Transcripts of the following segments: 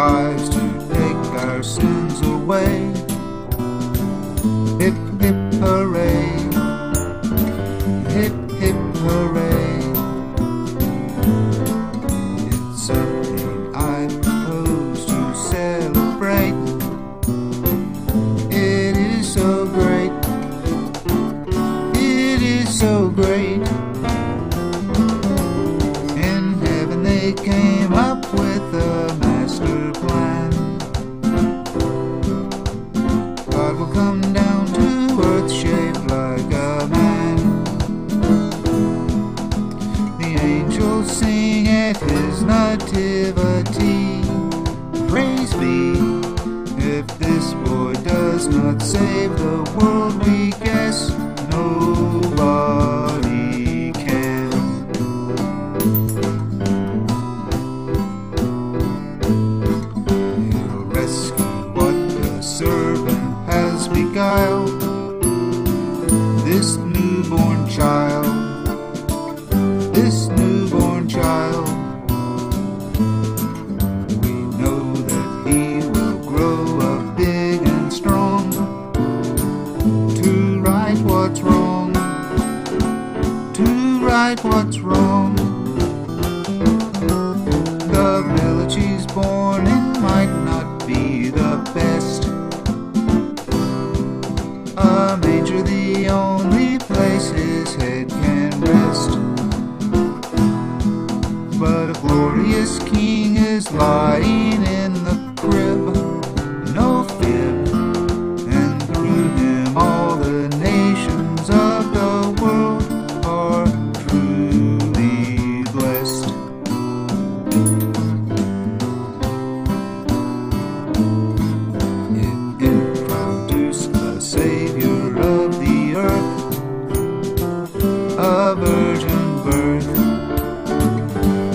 rise to take our sins away. Hip, hip, hooray. Hip, hip, hooray. It's something I propose to celebrate. It is so great. It is so great. Angels sing at his nativity. Praise be if this boy does not save the world, we guess nobody can. He'll rescue what the servant has beguiled. This newborn child, right what's wrong. The village he's born in might not be the best. A manger, the only place his head can rest. But a glorious king is lying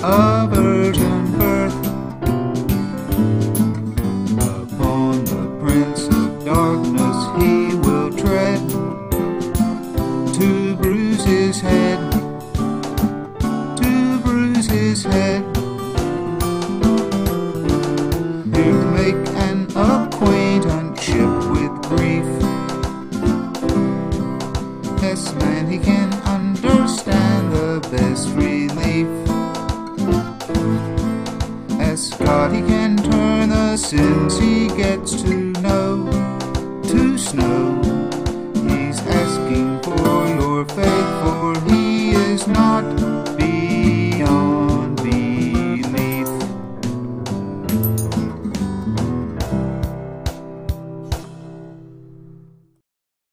a virgin birth. Upon the Prince of Darkness he will tread to bruise his head, to bruise his head. To make an acquaintanceship with grief. Yes, man, he can understand the best relief. God, he can turn the sins he gets to know to snow. He's asking for your faith, for he is not